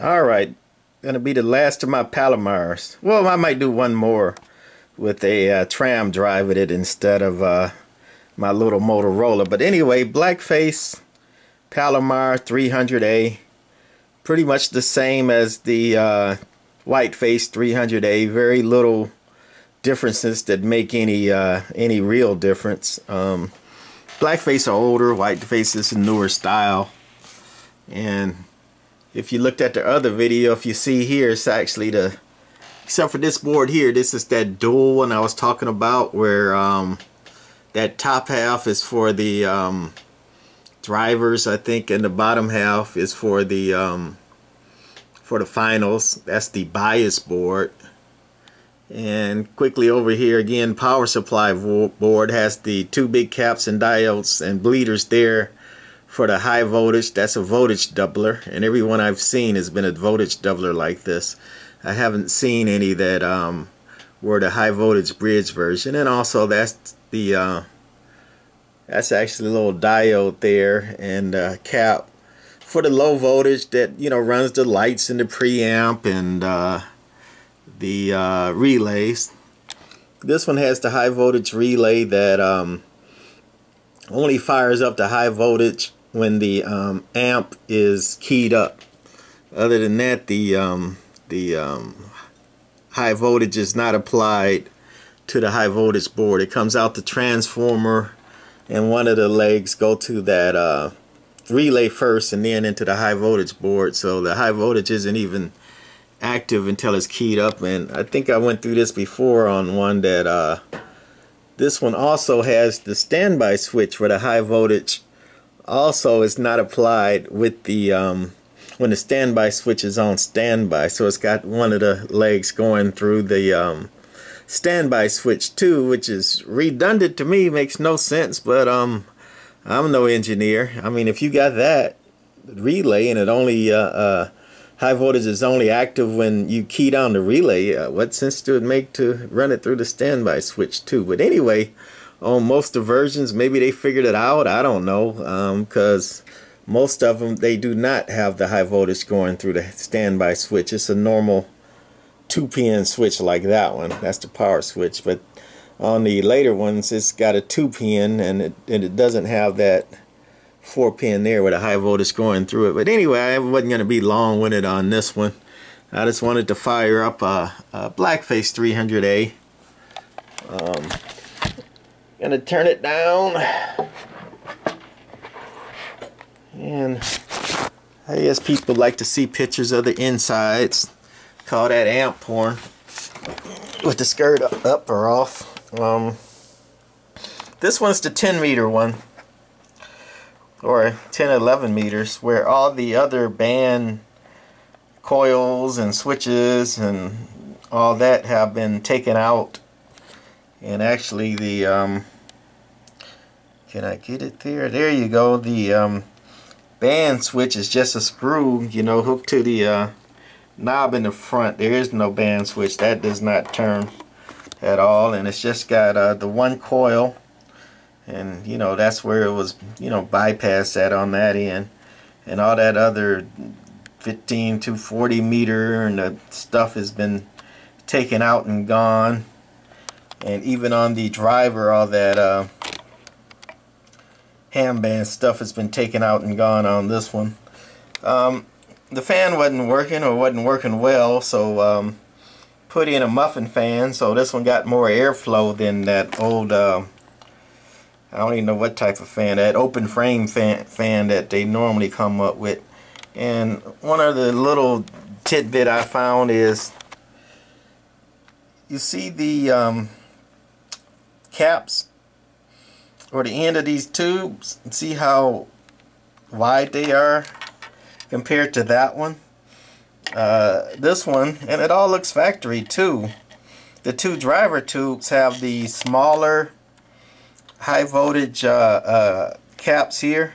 All right, gonna be the last of my Palomars. Well, I might do one more with a uh, tram drive with it instead of uh, my little Motorola. But anyway, Blackface Palomar 300A, pretty much the same as the uh, Whiteface 300A. Very little differences that make any uh, any real difference. Um, Blackface are older, Whiteface is a newer style, and if you looked at the other video, if you see here, it's actually the, except for this board here, this is that dual one I was talking about where um, that top half is for the um, drivers, I think, and the bottom half is for the um, for the finals. That's the bias board. And quickly over here again, power supply board has the two big caps and diodes and bleeders there for the high voltage that's a voltage doubler. And every one I've seen has been a voltage doubler like this. I haven't seen any that um, were the high voltage bridge version. And also that's the uh, that's actually a little diode there and uh, cap for the low voltage that you know runs the lights and the preamp and uh, the uh, relays. This one has the high voltage relay that um, only fires up the high voltage when the um, amp is keyed up. Other than that, the um, the um, high voltage is not applied to the high voltage board. It comes out the transformer and one of the legs go to that uh, relay first and then into the high voltage board. So the high voltage isn't even active until it's keyed up. And I think I went through this before on one that uh, this one also has the standby switch for the high voltage also is not applied with the um, when the standby switch is on standby. So it's got one of the legs going through the um, standby switch too which is redundant to me makes no sense but um I'm no engineer. I mean if you got that relay and it only uh, uh, high voltage is only active when you key down the relay uh, what sense do it make to run it through the standby switch too? But anyway on most of the versions. Maybe they figured it out. I don't know because um, most of them they do not have the high voltage going through the standby switch. It's a normal two pin switch like that one. That's the power switch. But on the later ones, it's got a two pin and it, and it doesn't have that four pin there with a high voltage going through it. But anyway, I wasn't going to be long-winded on this one. I just wanted to fire up a, a Blackface 300A. Um, Gonna turn it down. And I guess people like to see pictures of the insides. Call that amp porn. With the skirt up or off. Um, this one's the 10 meter one. Or 10, 11 meters. Where all the other band coils and switches and all that have been taken out and actually the um, can I get it there? There you go. The um, band switch is just a screw, you know, hooked to the uh, knob in the front. There is no band switch. That does not turn at all. And it's just got uh, the one coil. And, you know, that's where it was, you know, bypassed at on that end. And all that other 15 to 40 meter and the stuff has been taken out and gone. And even on the driver, all that... Uh, ham band stuff has been taken out and gone on this one. Um, the fan wasn't working or wasn't working well so um, put in a muffin fan so this one got more airflow than that old uh, I don't even know what type of fan that open frame fan, fan that they normally come up with and one of the little tidbit I found is you see the um, caps or the end of these tubes and see how wide they are compared to that one? Uh, this one and it all looks factory too. The two driver tubes have the smaller high voltage uh, uh, caps here.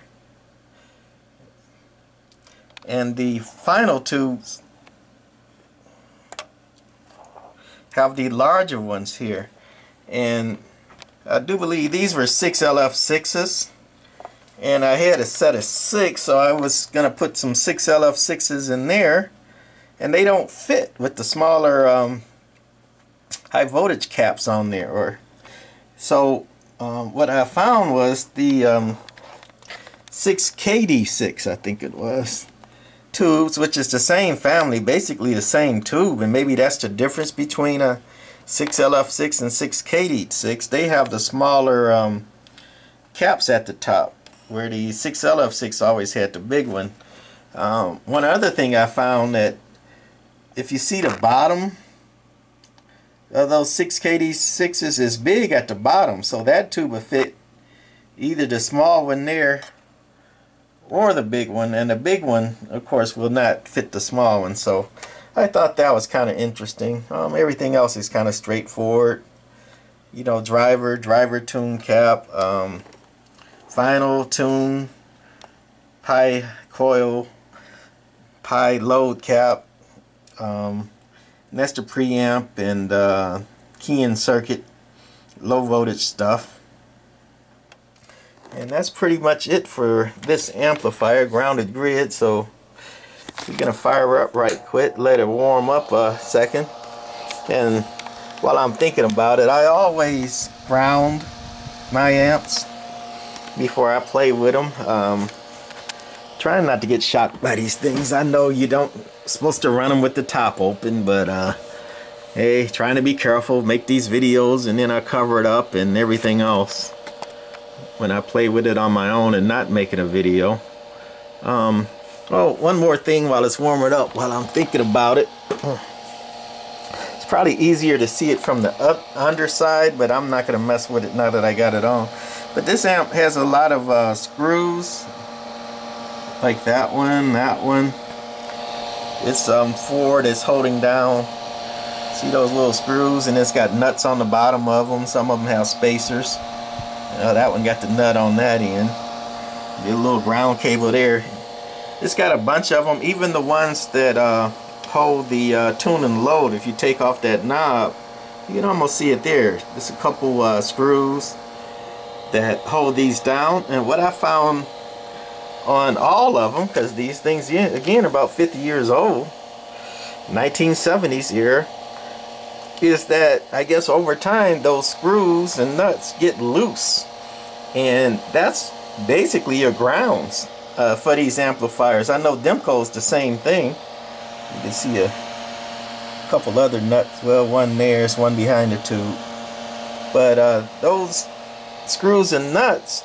And the final tubes have the larger ones here. And I do believe these were 6 LF6s and I had a set of 6 so I was going to put some 6 LF6s in there and they don't fit with the smaller um, high voltage caps on there or so um, what I found was the um, 6KD6 I think it was tubes which is the same family basically the same tube and maybe that's the difference between a 6LF6 and 6KD6 they have the smaller um, caps at the top where the 6LF6 always had the big one. Um, one other thing I found that if you see the bottom of those 6KD6s is big at the bottom so that tube will fit either the small one there or the big one and the big one of course will not fit the small one so I thought that was kind of interesting. Um, everything else is kind of straightforward. You know driver driver tune cap um, final tune pi coil pi load cap um, and that's the preamp and uh, key-in circuit low voltage stuff. And that's pretty much it for this amplifier grounded grid so we're gonna fire up right quick let it warm up a second. And while I'm thinking about it I always ground my amps before I play with them um, trying not to get shocked by these things. I know you don't supposed to run them with the top open but uh, hey trying to be careful make these videos and then I cover it up and everything else when I play with it on my own and not making a video. Um, oh one more thing while it's warming up while I'm thinking about it. It's probably easier to see it from the up underside but I'm not gonna mess with it now that I got it on. But this amp has a lot of uh, screws like that one that one. It's um Ford is holding down. See those little screws and it's got nuts on the bottom of them some of them have spacers. Uh, that one got the nut on that end. Get a little ground cable there it's got a bunch of them even the ones that uh, hold the uh, tune and load. If you take off that knob you can almost see it there. There's a couple uh, screws that hold these down. And what I found on all of them because these things again about 50 years old 1970s here is that I guess over time those screws and nuts get loose. And that's basically your grounds uh, for these amplifiers I know Demco's the same thing you can see a couple other nuts well one there's one behind the tube but uh, those screws and nuts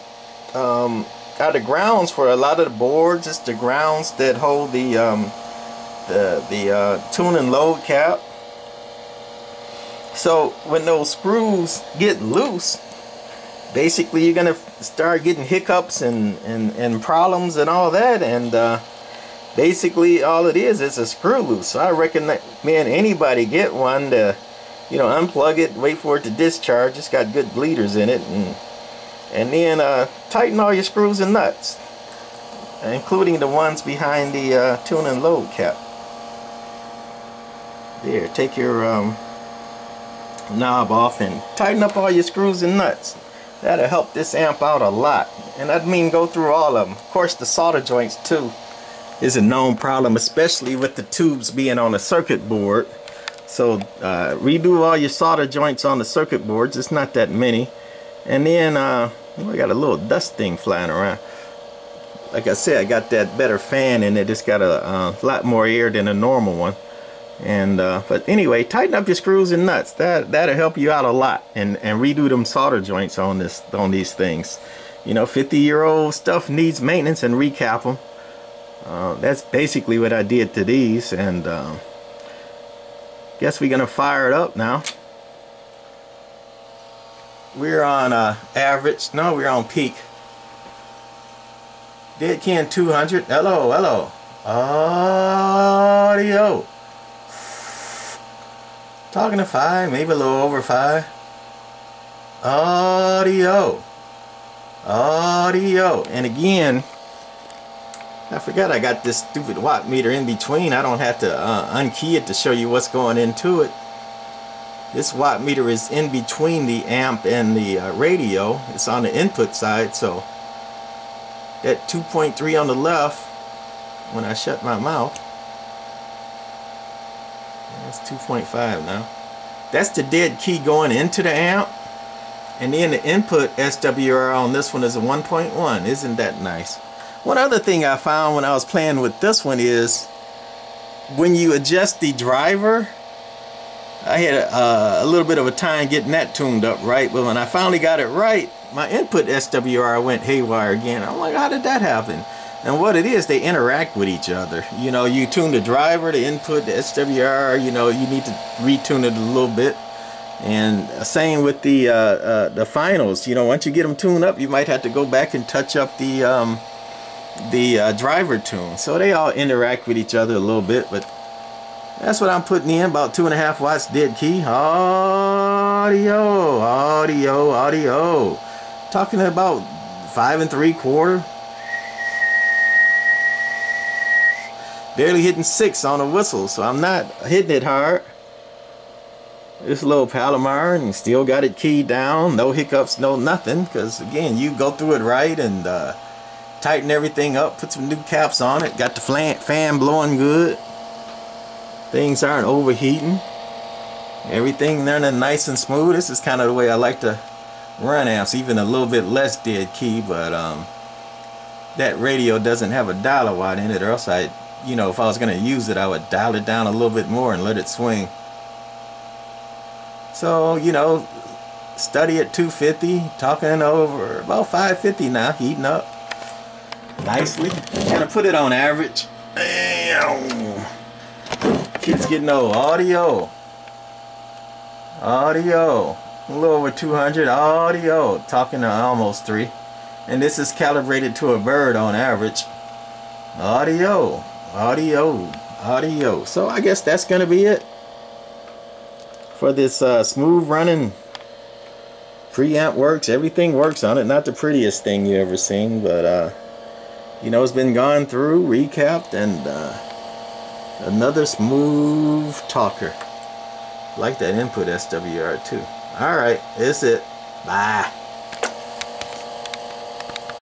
um, are the grounds for a lot of the boards. It's the grounds that hold the um, the the uh, tune and load cap. So when those screws get loose, basically you're gonna start getting hiccups and and and problems and all that. And uh, basically all it is is a screw loose. So I recommend anybody get one to you know unplug it, wait for it to discharge. It's got good bleeders in it and and then uh, tighten all your screws and nuts including the ones behind the uh, tune and load cap there take your um, knob off and tighten up all your screws and nuts that'll help this amp out a lot. And I mean go through all of them of course the solder joints too is a known problem especially with the tubes being on a circuit board. So uh, redo all your solder joints on the circuit boards. It's not that many. And then uh, I got a little dust thing flying around. Like I said, I got that better fan and it. Just got a, a lot more air than a normal one. And uh, but anyway, tighten up your screws and nuts. That that'll help you out a lot. And and redo them solder joints on this on these things. You know, 50 year old stuff needs maintenance and recap them. Uh, that's basically what I did to these. And uh, guess we're gonna fire it up now we're on uh, average no we're on peak dead can 200 hello hello audio talking to five maybe a little over five audio. Audio. And again I forgot I got this stupid watt meter in between. I don't have to uh, unkey it to show you what's going into it. This watt meter is in between the amp and the uh, radio. It's on the input side, so that 2.3 on the left, when I shut my mouth, That's 2.5 now. That's the dead key going into the amp. And then the input SWR on this one is a 1.1. Isn't that nice? One other thing I found when I was playing with this one is when you adjust the driver, I had a, uh, a, little bit of a time getting that tuned up right, but when I finally got it right, my input SWR went haywire again. I'm like, how did that happen? And what it is, they interact with each other. You know, you tune the driver, the input, the SWR, you know, you need to retune it a little bit. And same with the uh, uh, the finals. You know, once you get them tuned up, you might have to go back and touch up the um, the uh, driver tune. So they all interact with each other a little bit, but that's what I'm putting in, about two and a half watts dead key. Audio, audio, audio. Talking about five and three quarter. Barely hitting six on a whistle, so I'm not hitting it hard. This little Palomar and still got it keyed down. No hiccups, no nothing. Because again, you go through it right and uh, tighten everything up. Put some new caps on it. Got the fan blowing good. Things aren't overheating. Everything running nice and smooth. This is kind of the way I like to run amps. Even a little bit less dead key. But um, that radio doesn't have a dial-a-watt in it. Or else I, you know, if I was going to use it, I would dial it down a little bit more and let it swing. So, you know, study at 250, talking over about 550 now, heating up nicely. Gonna put it on average. Damn. Kids getting no audio. Audio. A little over 200 audio. Talking to almost three. And this is calibrated to a bird on average. Audio. Audio. Audio. So I guess that's gonna be it for this uh, smooth running preamp works. Everything works on it. Not the prettiest thing you ever seen but uh, you know it's been gone through recapped and uh, another smooth talker. Like that input SWR too. Alright that's it. Bye